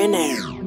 in.